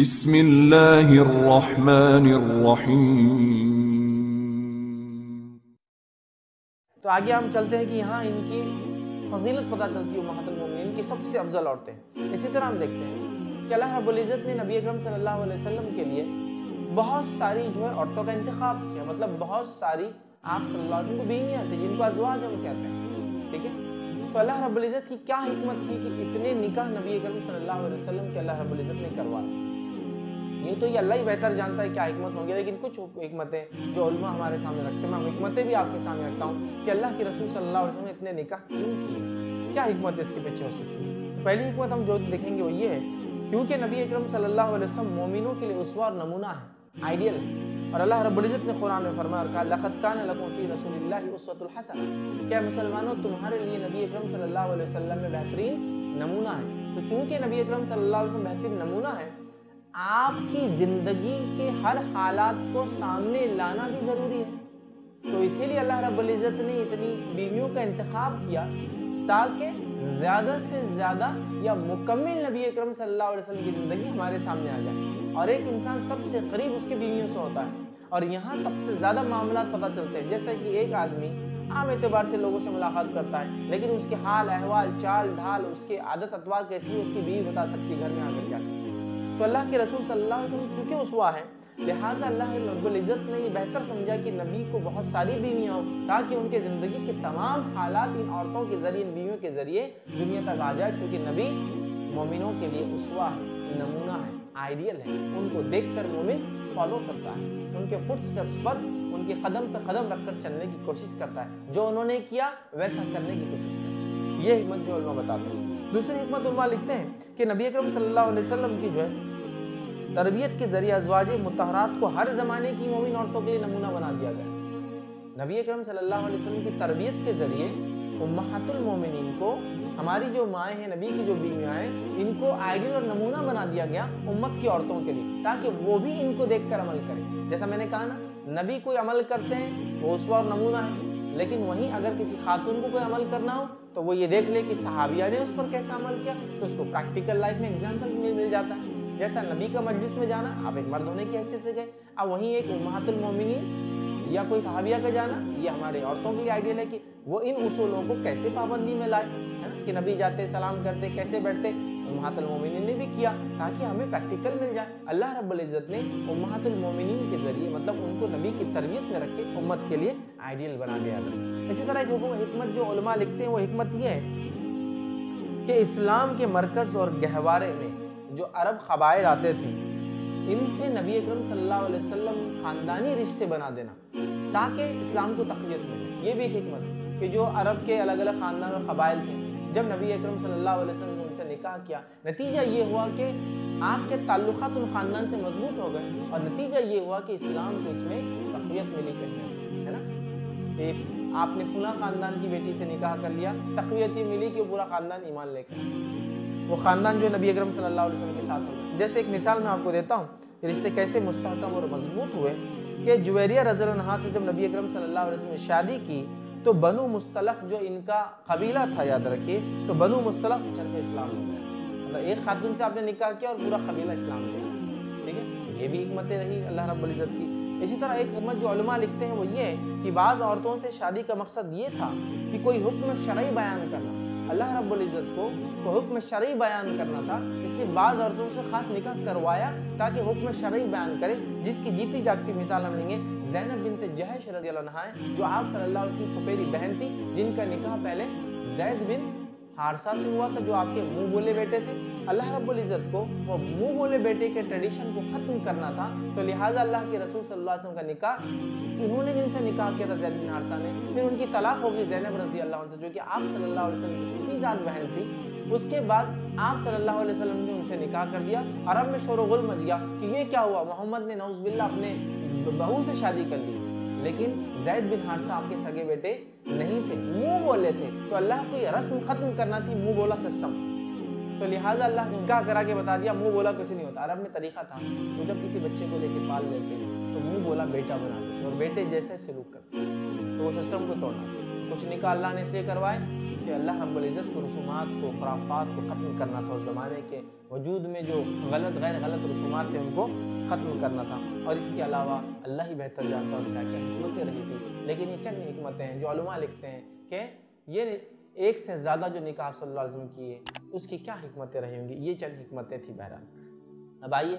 بسم الله الرحمن الرحيم. تو آگے ہم چلتے ہیں کہ یہاں ان کی فضیلت پتہ چلتی ہے محت المومنین کی سب سے افضل عورتیں. اسی طرح ہم دیکھتے ہیں کہ اللہ رب العزت نے نبی اکرم صلی اللہ علیہ وسلم کے لیے بہت ساری جو ہے عورتوں کا انتخاب کیا. مطلب بہت ساری آپ صلی اللہ علیہ وسلم کو بیویاں تھیں جن کو ازواج ہم کہتے ہیں. ٹھیک ہے؟ تو اللہ رب العزت کی کیا حکمت تھی کہ اتنے نکاح نبی اکرم صلی اللہ علیہ وسلم کے اللہ رب العزت نے کروا یہ تو یہ اللہ ہی بہتر جانتا ہے کیا حکمت ہوگی لیکن کچھ حکمتیں جو علماء ہمارے سامنے رکھتے ہیں، میں حکمتیں بھی آپ کے سامنے رکھتا ہوں کہ اللہ کے رسول صلی اللہ علیہ وسلم نے اتنے نکاح کیوں کیے؟ کیا حکمت اس کے پیچھے ہو سکتی ہے؟ پہلی حکمت ہم جو دیکھیں گے وہ یہ ہے، کیونکہ نبی اکرم صلی اللہ علیہ وسلم مومنوں کے لیے اسوا اور نمونہ ہے آئیڈیل ہے اور اللہ رب العزت نے قرآن میں فرمایا اور کہا، لقد کان لکم فی رسول اللہ اسوۃ الحسن کیا مسلمانوں، تمہارے لیے نبی اکرم صلی اللہ علیہ وسلم میں بہترین نمونہ ہے۔ تو چونکہ نبی اکرم صلی اللہ علیہ وسلم بہترین نمونہ ہے آپ کی زندگی کے ہر حالات کو سامنے لانا بھی ضروری ہے۔ تو اسی لیے اللہ رب العزت نے اتنی بیویوں کا انتخاب کیا تاکہ زیادہ سے زیادہ یا مکمل نبی اکرم صلی اللہ علیہ وسلم کی زندگی ہمارے سامنے آ جائے۔ اور ایک انسان سب سے قریب اس کے بیویوں سے ہوتا ہے۔ اور یہاں سب سے زیادہ معاملات پتہ چلتے ہیں۔ جیسے کہ ایک آدمی عام اعتبار سے لوگوں سے ملاقات کرتا ہے، لیکن اس کے حال، احوال چال ڈھال اس کے عادت اتوار کیسی ہے اس کی بیوی بتا سکتی گھر میں آ کر کیا تو اللہ کے رسول صلی اللہ علیہ وسلم چونکہ اسوا ہے، لہٰذا اللہ رب العزت نے یہ بہتر سمجھا کہ نبی کو بہت ساری بیویاں ہوں، تاکہ ان کے زندگی کے تمام حالات ان عورتوں کے ذریعے، ان بیویوں کے ذریعے دنیا تک آ جائے کیونکہ نبی مومنوں کے لیے اسوا ہے، نمونہ ہے، آئیڈیل ہے۔ ان کو دیکھ کر مومن فالو کرتا ہے۔ ان کے فٹ سٹیپس پر ان کے قدم پہ قدم رکھ کر چلنے کی کوشش کرتا ہے۔ جو انہوں نے کیا، ویسا کرنے کی کوشش کرتا ہے۔ یہ حکمت جو علماء بتاتے ہیں۔ دوسری حکمت علماء لکھتے ہیں کہ نبی اکرم صلی اللہ علیہ وسلم کی جو ہے تربیت کے ذریعے ازواج متحرات کو ہر زمانے کی مومن عورتوں کے لیے نمونہ بنا دیا گیا۔ نبی اکرم صلی اللہ علیہ وسلم کی تربیت کے ذریعے امہات المومنین کو ہماری جو مائیں ہیں، نبی کی جو بیویاں ہیں، ان کو آئیڈیل اور نمونہ بنا دیا گیا امت کی عورتوں کے لیے، تاکہ وہ بھی ان کو دیکھ کر عمل کریں۔ جیسا میں نے کہا نا، نبی کوئی عمل کرتے ہیں، وہ اسوا اور نمونہ ہے، لیکن وہیں اگر کسی خاتون کو کوئی عمل کرنا ہو، تو وہ یہ دیکھ لے کہ صحابیہ نے اس پر کیسا عمل کیا، تو اس کو پریکٹیکل لائف میں ایگزامپل مل جاتا ہے۔ جیسا نبی کا مجلس میں جانا، آپ ایک مرد ہونے کی حیثیت سے گئے۔ اب وہیں ایک امہات المومنین یا کوئی صحابیہ کا جانا، یہ ہمارے عورتوں کی آئیڈیل ہے کہ وہ ان اصولوں کو کیسے پابندی میں لائے، ہے نا؟ کہ نبی جاتے، سلام کرتے، کیسے بیٹھتے۔ امہات المومنین نے بھی کیا تاکہ ہمیں پریکٹیکل مل جائے۔ اللہ رب العزت نے امہات المومنین کے ذریعے مطلب ان کو نبی کی تربیت میں رکھے امت کے لیے آئیڈیل بنا دیا۔ تھا اسی طرح ایک حکم، حکمت جو علماء لکھتے ہیں، وہ حکمت یہ ہے کہ اسلام کے مرکز اور گہوارے میں جو عرب قبائل آتے تھے، ان سے نبی اکرم صلی اللہ علیہ وسلم خاندانی رشتے بنا دینا، تاکہ اسلام کو تقویت ملے۔ یہ بھی ایک حکمت کہ جو عرب کے الگ الگ خاندان اور قبائل تھے، جب نبی اکرم صلی اللہ علیہ وسلم نے ان سے نکاح کیا، نتیجہ یہ ہوا کہ آپ کے تعلقات ان خاندان سے مضبوط ہو گئے اور نتیجہ یہ ہوا کہ اسلام کو اس میں تقویت ملی۔ کہیں ہے نا؟ آپ نے فلاں خاندان کی بیٹی سے نکاح کر لیا، تقویت یہ ملی کہ وہ پورا خاندان ایمان لے کر۔ وہ خاندان جو نبی اکرم صلی اللہ علیہ وسلم کے ساتھ ہو جیسے ایک مثال میں آپ کو دیتا ہوں رشتے کیسے مستحکم اور مضبوط ہوئے کہ جویریہ رضی اللہ عنہ سے جب نبی اکرم صلی اللہ علیہ وسلم نے شادی کی، تو بنو مصطلق جو ان کا قبیلہ تھا، یاد رکھیے، تو بنو مصطلق شرف اسلام ہو گیا مطلب ایک خاتون سے آپ نے نکاح کیا اور پورا قبیلہ اسلام لیا ٹھیک ہے؟ یہ بھی حکمتیں رہی اللہ رب العزت کی۔ اسی طرح ایک حکمت جو علماء لکھتے ہیں وہ یہ ہے کہ بعض عورتوں سے شادی کا مقصد یہ تھا کہ کوئی حکم شرعی بیان کرنا۔ اللہ رب العزت کو کو حکم شرعی بیان کرنا تھا، اس لیے بعض عورتوں سے خاص نکاح کروایا تاکہ حکم شرعی بیان کرے، جس کی جیتی جاگتی مثال ہم لیں گے، زینب بنت جہش رضی اللہ عنہ جو آپ صلی اللہ علیہ وسلم کی پھپھیری بہن تھی، جن کا نکاح پہلے زید بن حارثہ سے ہوا تھا جو آپ کے منہ بولے بیٹے تھے۔ اللہ رب العزت کو وہ منہ بولے بیٹے کے ٹریڈیشن کو ختم کرنا تھا۔ تو لہٰذا اللہ کے رسول صلی اللہ علیہ وسلم کا نکاح، انہوں نے جن سے نکاح کیا تھا، زید بن حارثہ نے، پھر ان کی طلاق ہوگی زینب رضی اللہ عنہ سے، جو کہ آپ صلی اللہ علیہ وسلم کی ذات بہن تھی۔ اس کے بعد آپ صلی اللہ علیہ وسلم نے ان سے نکاح کر دیا۔ عرب میں شور و غل مچ گیا کہ یہ کیا ہوا؟ محمد نے نوز باللہ اپنے بہو سے شادی کر لی۔ لیکن زید بن حارثہ آپ کے سگے بیٹے نہیں تھے، منہ بولے تھے۔ تو اللہ کو یہ رسم ختم کرنا تھی، منہ بولا سسٹم تو لہٰذا اللہ نے نکاح کرا کے بتا دیا، منہ بولا کچھ نہیں ہوتا۔ عرب میں طریقہ تھا، وہ جب کسی بچے کو لے کے پال لیتے تو منہ بولا بیٹا بنا دیتے اور بیٹے جیسے سلوک کرتے تو وہ سسٹم کو توڑنا کچھ نکاح اللہ نے اس لیے کروائے کہ اللہ رب العزت کو رسومات کو، خرافات کو ختم کرنا تھا اس زمانے کے وجود میں جو غلط، غیر غلط رسومات تھے، ان کو ختم کرنا تھا۔ اور اس کے علاوہ اللہ ہی بہتر جانتا اور کیا کیا حکمتیں رہی تھی لیکن یہ چند حکمتیں ہیں جو علماء لکھتے ہیں کہ یہ ایک سے زیادہ جو نکاح آپ صلی اللہ علیہ وسلم کیے، اس کی کیا حکمتیں رہی ہوں گی؟ یہ چند حکمتیں تھیں بہرحال۔ اب آئیے